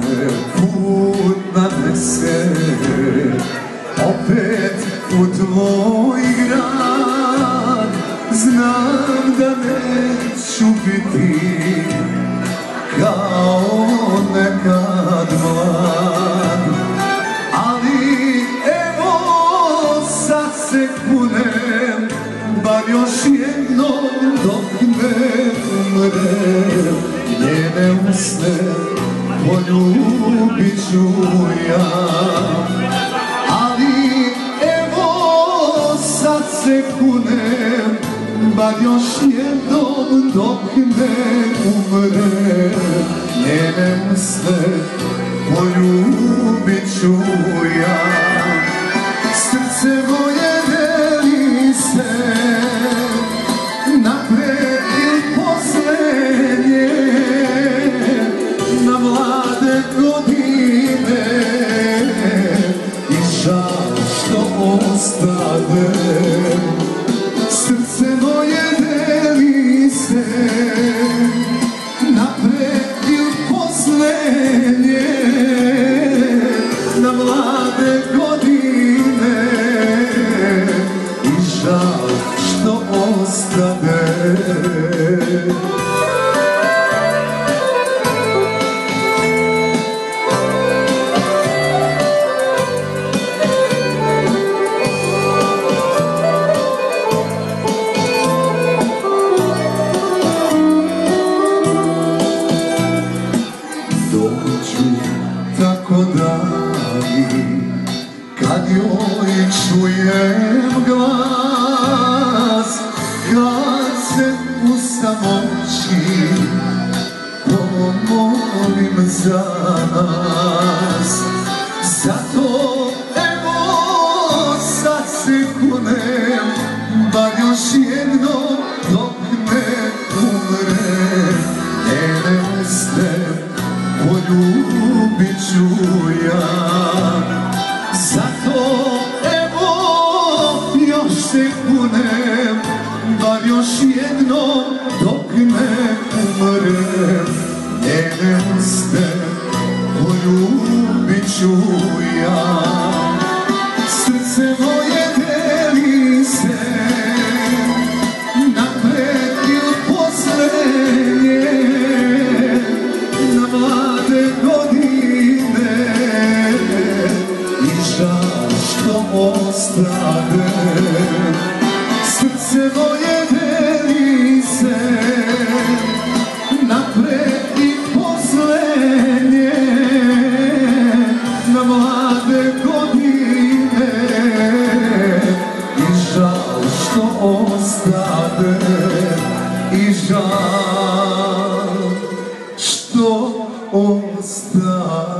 me put nanese Opet put moj grad. Znam da neću biti Kao nekad mlad. Ali evo sad se kunem Bar još jednom dok ne umrem. Njene usne poljubit ću ja. Ali evo sad se kunem Bar još jednom dok ne umrem. Njene usne poljubit ću što ostade Srce moje deli se Napred ili poslednje Na mlade godine I žal što ostade dođu tako dani kad joj čujem glas kad se u samoći pomolim za nas ću što ostade srce moje deli se napred i poslednje. Na mlade godine i žal što ostade i žal što ostade